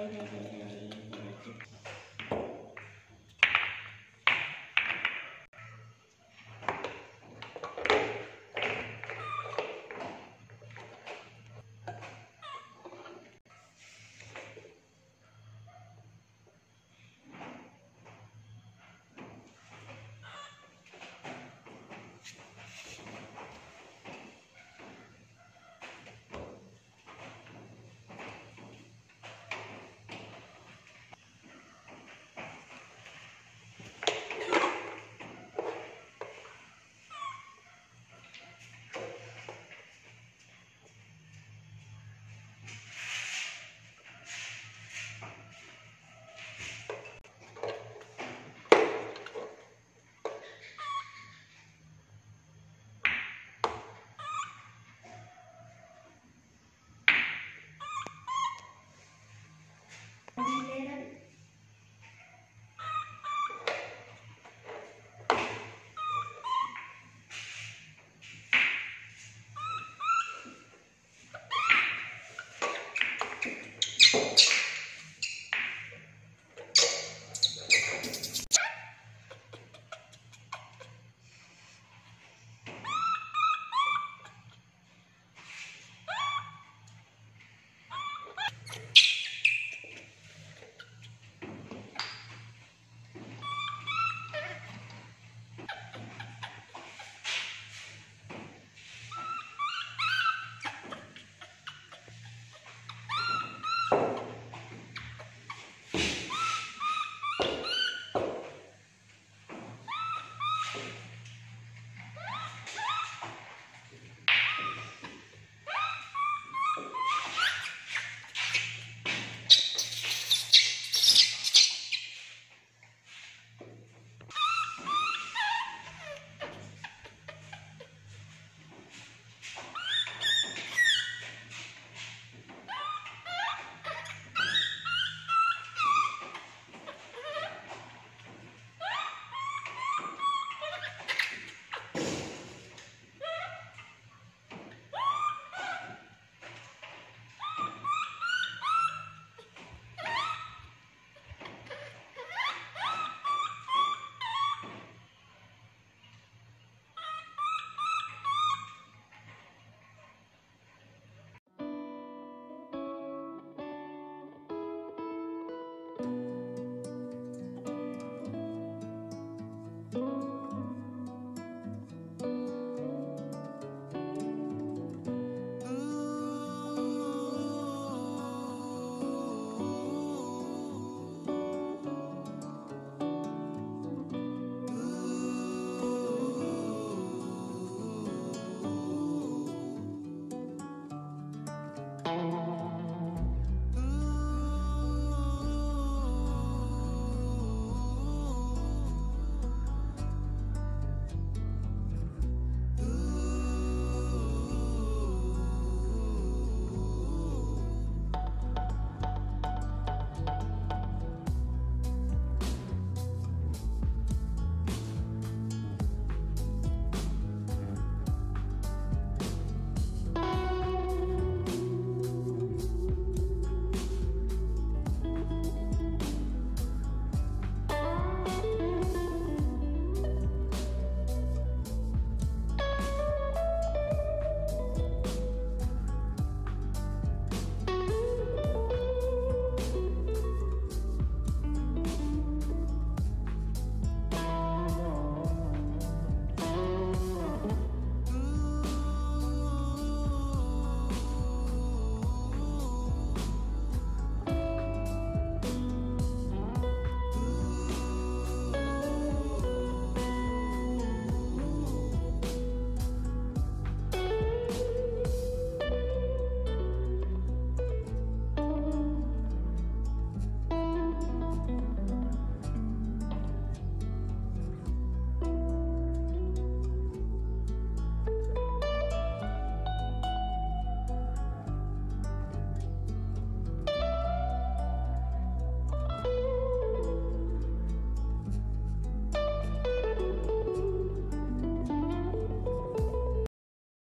Hey, hey, hey, hey.